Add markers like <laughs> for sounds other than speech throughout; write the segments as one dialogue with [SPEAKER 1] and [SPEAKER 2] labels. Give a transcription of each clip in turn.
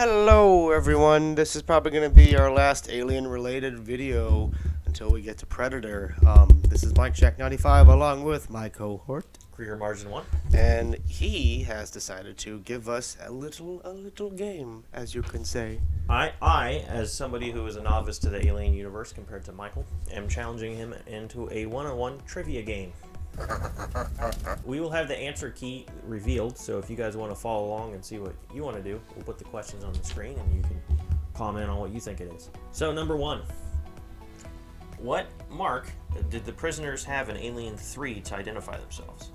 [SPEAKER 1] Hello, everyone. This is probably going to be our last alien-related video until we get to Predator. Um, this is Mike Check 95 along with my cohort,
[SPEAKER 2] Career Margin 1.
[SPEAKER 1] and he has decided to give us a little, a little game, as you can say.
[SPEAKER 2] I, I, as somebody who is a novice to the alien universe compared to Michael, am challenging him into a one-on-one trivia game. We will have the answer key revealed, so if you guys want to follow along and see what you want to do, we'll put the questions on the screen and you can comment on what you think it is. So, number one. What mark did the prisoners have in Alien 3 to identify themselves?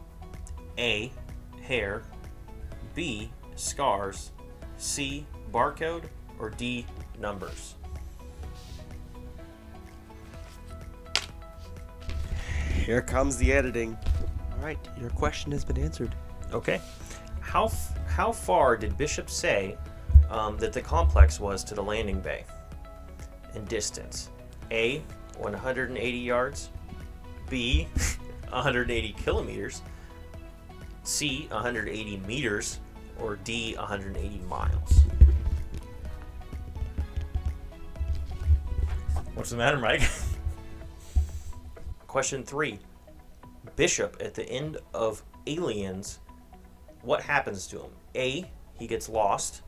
[SPEAKER 2] A. Hair. B. Scars. C. Barcode. Or D. Numbers.
[SPEAKER 1] Here comes the editing. All right, your question has been answered.
[SPEAKER 2] Okay. How f- how far did Bishop say um, that the complex was to the landing bay in distance? A. 180 yards. B. <laughs> 180 kilometers. C. 180 meters. Or D. 180 miles. What's the matter, Mike? <laughs> Question three. Bishop at the end of Aliens, what happens to him? A. He gets lost.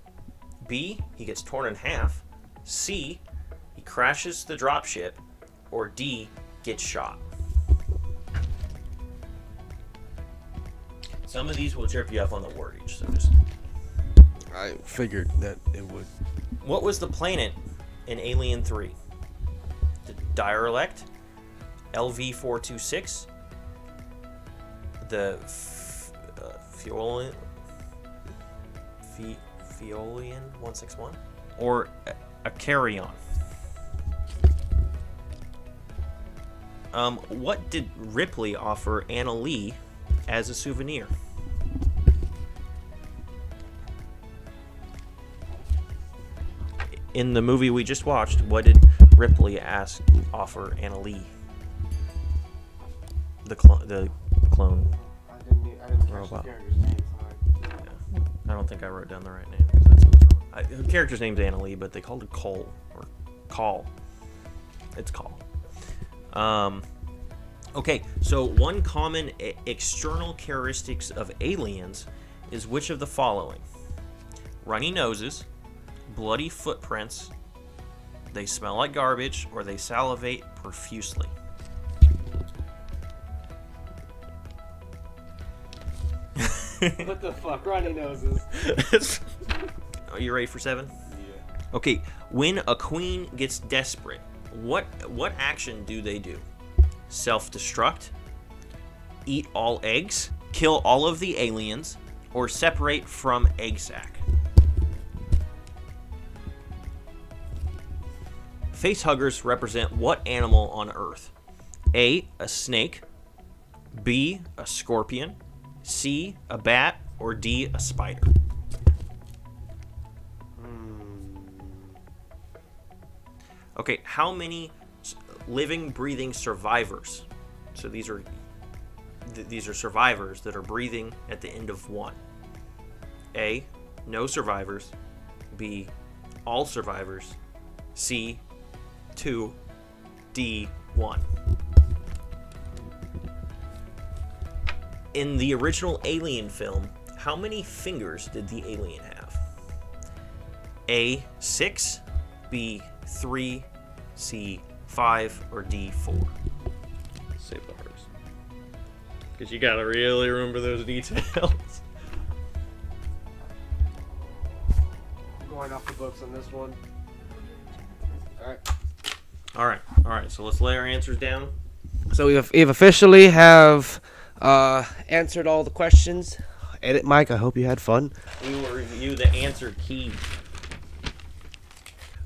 [SPEAKER 2] B. He gets torn in half. C. He crashes the dropship. Or D. Gets shot. Some of these will trip you up on the wordage, so just.
[SPEAKER 1] I figured that it would.
[SPEAKER 2] What was the planet in Alien 3? The Derelict, LV 426, the F- uh, Fiolian, Fi- Fiorina 161, or Acheron? Um, what did Ripley offer Annalee as a souvenir? in the movie we just watched, what did Ripley ask offer Annalee? The clone, the clone.
[SPEAKER 1] I didn't, I didn't
[SPEAKER 2] Robot.
[SPEAKER 1] character's name.
[SPEAKER 2] I don't think I wrote down the right name because that's what's wrong. I, her character's name's Annalee, but they called her Cole or Call. It's Call. Um. Okay, so one common e- external characteristics of aliens is which of the following: runny noses, bloody footprints, they smell like garbage, or they salivate profusely. <laughs>
[SPEAKER 1] what the fuck? Runny noses. <laughs>
[SPEAKER 2] Are you ready for seven?
[SPEAKER 1] Yeah.
[SPEAKER 2] Okay, when a queen gets desperate, what what action do they do? Self-destruct, eat all eggs, kill all of the aliens, or separate from egg sac. Face huggers represent what animal on Earth? A. A snake. B. A scorpion. C. A bat. Or D. A spider. Hmm. Okay, how many living, breathing survivors? So these are th- these are survivors that are breathing at the end of one. A, no survivors. B, all survivors. C, two. D, one. In the original Alien film, how many fingers did the alien have? A, six. B, three. C, five. Or D, four.
[SPEAKER 3] Save the hardest. Because you gotta really remember those details. <laughs>
[SPEAKER 1] Going off the books on this one. All right.
[SPEAKER 2] All right, all right. So let's lay our answers down.
[SPEAKER 1] So we've, we've officially have uh, answered all the questions. Edit Mike. I hope you had fun.
[SPEAKER 2] We will review the answer key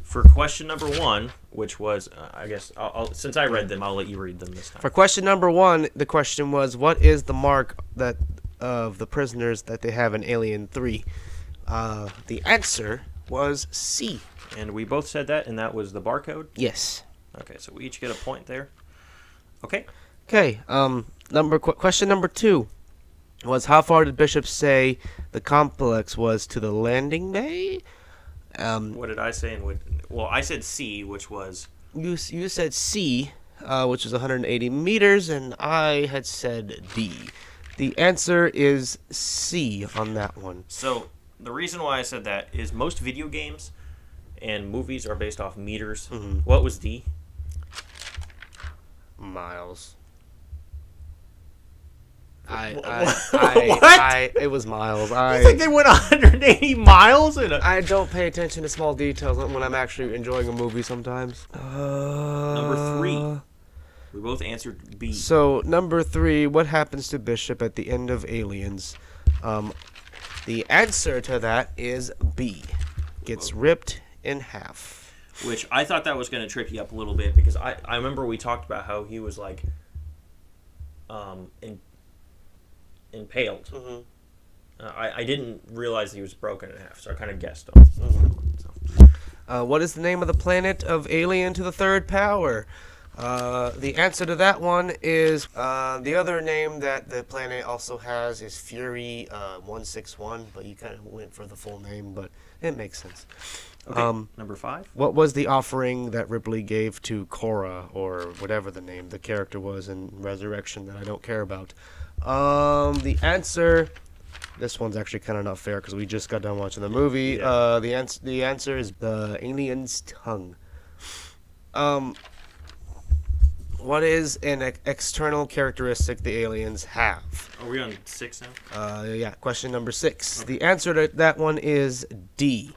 [SPEAKER 2] for question number one, which was, uh, I guess, I'll, I'll, since I read them, I'll let you read them this time.
[SPEAKER 1] For question number one, the question was, "What is the mark that of the prisoners that they have in Alien 3?" Uh, the answer was C.
[SPEAKER 2] And we both said that, and that was the barcode.
[SPEAKER 1] Yes.
[SPEAKER 2] Okay, so we each get a point there. Okay.
[SPEAKER 1] Okay. Um. Number qu- question number two was how far did Bishop say the complex was to the landing bay? Um,
[SPEAKER 2] What did I say? What? Well, I said C, which was
[SPEAKER 1] you you said C, uh, which is 180 meters, and I had said D. The answer is C on that one.
[SPEAKER 2] so. The reason why I said that is most video games and movies are based off meters.
[SPEAKER 1] Mm-hmm.
[SPEAKER 2] What was D?
[SPEAKER 1] Miles. I,
[SPEAKER 2] Wh-
[SPEAKER 1] I,
[SPEAKER 2] wh- <laughs>
[SPEAKER 1] I,
[SPEAKER 2] what?
[SPEAKER 1] I, it was miles.
[SPEAKER 2] I think
[SPEAKER 1] I,
[SPEAKER 2] they went <laughs> 180 miles in a.
[SPEAKER 1] I don't pay attention to small details when I'm actually enjoying a movie sometimes. Uh,
[SPEAKER 2] Number three. We both answered B.
[SPEAKER 1] So number three, what happens to Bishop at the end of Aliens? Um, the answer to that is B. Gets ripped in half.
[SPEAKER 2] which I thought that was going to trip you up a little bit because I, I remember we talked about how he was like um in, impaled.
[SPEAKER 1] Mhm.
[SPEAKER 2] Uh, I, I didn't realize he was broken in half, so I kind of guessed on. So,
[SPEAKER 1] Uh, what is the name of the planet of Alien to the Third Power? Uh, the answer to that one is uh, the other name that the planet also has is Fury uh, 161, but you kind of went for the full name, but it makes sense.
[SPEAKER 2] okay,
[SPEAKER 1] Um,
[SPEAKER 2] number five.
[SPEAKER 1] What was the offering that Ripley gave to Cora, or whatever the name the character was in Resurrection that I don't care about? Um, the answer. This one's actually kind of not fair because we just got done watching the movie.
[SPEAKER 2] Yeah.
[SPEAKER 1] Uh, the answer. The answer is the alien's tongue. Um. What is an ex- external characteristic the aliens have?
[SPEAKER 2] Are we on six now?
[SPEAKER 1] Uh, yeah, question number six. The answer to that one is D.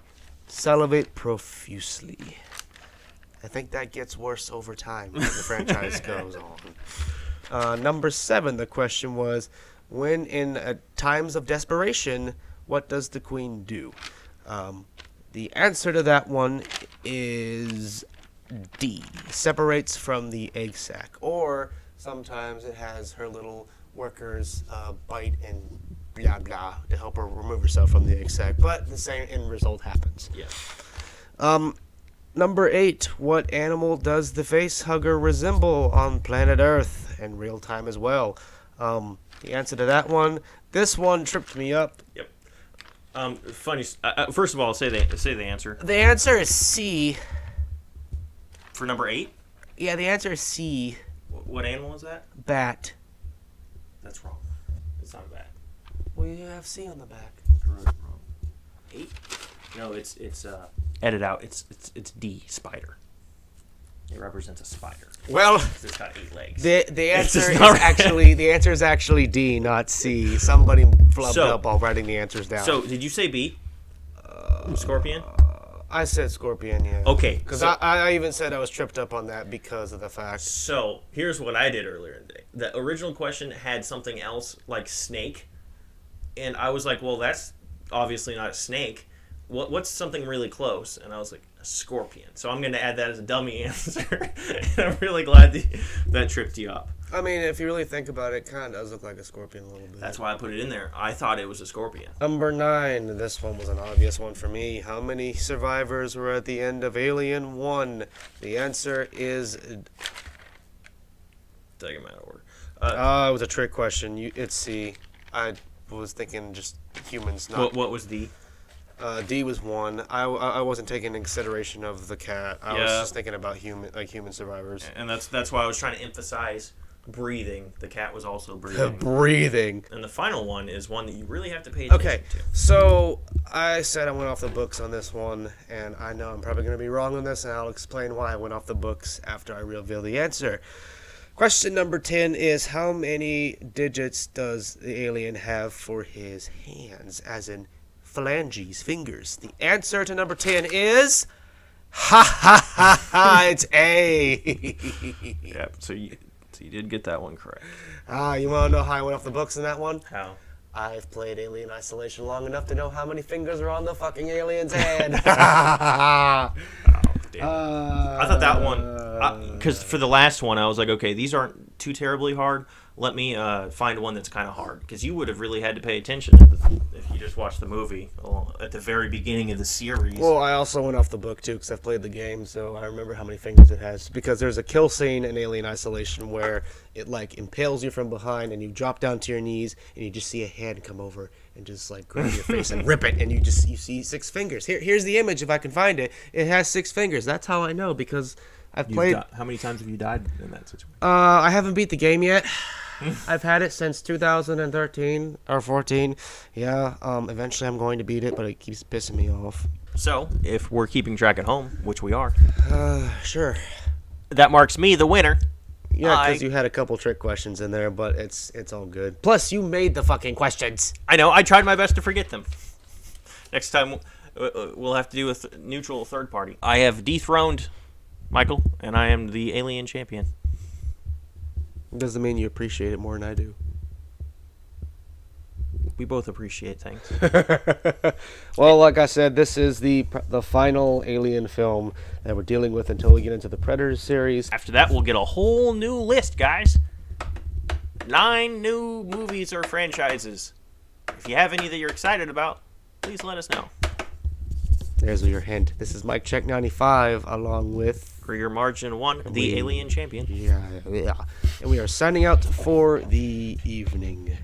[SPEAKER 1] Salivate profusely. I think that gets worse over time as the <laughs> franchise goes on. Uh, number seven, the question was when in uh, times of desperation, what does the queen do? Um, the answer to that one is D. Separates from the egg sac. Or sometimes it has her little workers uh, bite and blah blah to help her remove herself from the egg sac. But the same end result happens.
[SPEAKER 2] Yeah.
[SPEAKER 1] Um, number eight. What animal does the face hugger resemble on planet Earth in real time as well? Um, the answer to that one. This one tripped me up.
[SPEAKER 2] Yep. Um, funny. Uh, uh, first of all, say the say the answer
[SPEAKER 1] The answer is C.
[SPEAKER 2] for number eight.
[SPEAKER 1] Yeah, the answer is C.
[SPEAKER 2] What animal is that?
[SPEAKER 1] Bat.
[SPEAKER 2] That's wrong. It's not bad.
[SPEAKER 1] Well, you have C on the back.
[SPEAKER 2] Wrong. Eight? No, it's it's uh. Edit out. It's it's it's D. Spider. It represents a spider.
[SPEAKER 1] Well, <laughs>
[SPEAKER 2] it's got eight legs.
[SPEAKER 1] the the answer is
[SPEAKER 2] right.
[SPEAKER 1] actually the answer is actually D, not C. Somebody flubbed
[SPEAKER 2] So-
[SPEAKER 1] up while writing the answers down.
[SPEAKER 2] So, did you say B? Uh, scorpion?
[SPEAKER 1] Uh, I said Scorpion, yeah.
[SPEAKER 2] Okay.
[SPEAKER 1] Because
[SPEAKER 2] so,
[SPEAKER 1] I, I even said I was tripped up on that because of the fact.
[SPEAKER 2] so, here's what I did earlier in the day. The original question had something else like snake. And I was like, well, that's obviously not a snake. What, what's something really close? And I was like, a scorpion. So I'm going to add that as a dummy <laughs> answer. and I'm really glad that, that tripped you up.
[SPEAKER 1] I mean, if you really think about it, it kind of does look like a scorpion a little bit.
[SPEAKER 2] That's why I put it in there. I thought it was a scorpion.
[SPEAKER 1] Number nine. This one was an obvious one for me. How many survivors were at the end of Alien 1? The answer is.
[SPEAKER 2] Take them out of order.
[SPEAKER 1] Uh, it was a trick question. You, it's C. I was thinking just humans, not.
[SPEAKER 2] What, what was D?
[SPEAKER 1] Uh, D was one. I, I wasn't taking consideration of the cat. I was just thinking about human, like human survivors.
[SPEAKER 2] And that's that's why I was trying to emphasize breathing. The cat was also <laughs> breathing.
[SPEAKER 1] The breathing.
[SPEAKER 2] and the final one is one that you really have to pay attention
[SPEAKER 1] Okay,
[SPEAKER 2] to. Okay.
[SPEAKER 1] So I said I went off the books on this one, and I know I'm probably going to be wrong on this, and I'll explain why I went off the books after I reveal the answer. Question number 10 is How many digits does the alien have for his hands, as in phalanges, fingers? The answer to number 10 is. Ha ha ha ha! It's A. <laughs>
[SPEAKER 2] yep. so you, so you did get that one correct.
[SPEAKER 1] ah, you want to know how I went off the books in that one?
[SPEAKER 2] How?
[SPEAKER 1] I've played Alien Isolation long enough to know how many fingers are on the fucking alien's hand. <laughs>
[SPEAKER 2] Damn.
[SPEAKER 1] Uh,
[SPEAKER 2] I thought that one, because for the last one, I was like, okay, these aren't too terribly hard. Let me uh, find one that's kind of hard, because you would have really had to pay attention if you just watched the movie at the very beginning of the series.
[SPEAKER 1] Well, I also went off the book too because I've played the game, so I remember how many fingers it has. Because there's a kill scene in Alien Isolation where it like impales you from behind, and you drop down to your knees, and you just see a hand come over and just like grab your face and <laughs> rip it, and you just you see six fingers. Here, here's the image if I can find it. It has six fingers. That's how I know because I've
[SPEAKER 2] You've
[SPEAKER 1] played.
[SPEAKER 2] di- how many times have you died in that situation?
[SPEAKER 1] Uh, I haven't beat the game yet. I've had it since 2013 or 14. Yeah. Um. Eventually, I'm going to beat it, but it keeps pissing me off.
[SPEAKER 2] So, if we're keeping track at home, which we are,
[SPEAKER 1] Uh, sure.
[SPEAKER 2] that marks me the winner.
[SPEAKER 1] Yeah, because you had a couple trick questions in there, but it's it's all good. Plus, you made the fucking questions.
[SPEAKER 2] I know. I tried my best to forget them. Next time, uh, uh, we'll have to do a th- neutral third party. I have dethroned Michael, and I am the alien champion.
[SPEAKER 1] Doesn't mean you appreciate it more than I do.
[SPEAKER 2] We both appreciate things. <laughs>
[SPEAKER 1] Well, like I said, this is the the final Alien film that we're dealing with until we get into the Predators series.
[SPEAKER 2] After that, we'll get a whole new list, guys. Nine new movies or franchises. If you have any that you're excited about, please let us know.
[SPEAKER 1] There's your hint. This is Mike Check 95, along with
[SPEAKER 2] Your margin one, the
[SPEAKER 1] We-
[SPEAKER 2] alien champion.
[SPEAKER 1] yeah, yeah, and we are signing out for the evening.